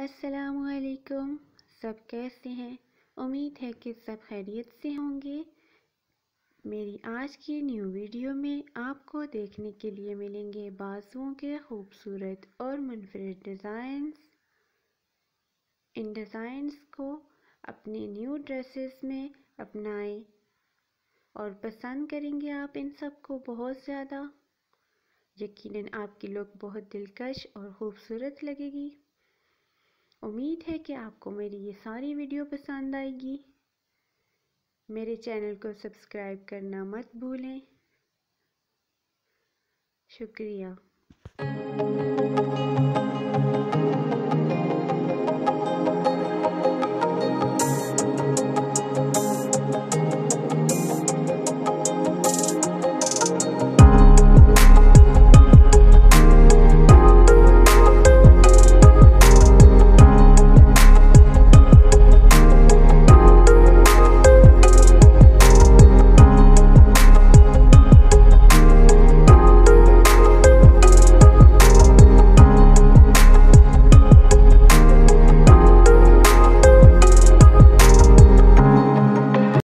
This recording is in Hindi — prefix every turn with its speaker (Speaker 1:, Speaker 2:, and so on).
Speaker 1: असलकुम सब कैसे हैं? उम्मीद है कि सब खैरियत से होंगे। मेरी आज की न्यू वीडियो में आपको देखने के लिए मिलेंगे बाजुओं के खूबसूरत और मुनफरद डिज़ाइंस इन डिज़ाइंस को अपने न्यू ड्रेसेस में अपनाएँ और पसंद करेंगे आप इन सबको बहुत ज़्यादा। यकीनन आपकी लुक बहुत दिलकश और ख़ूबसूरत लगेगी। उम्मीद है कि आपको मेरी ये सारी वीडियो पसंद आएगी। मेरे चैनल को सब्सक्राइब करना मत भूलें। शुक्रिया।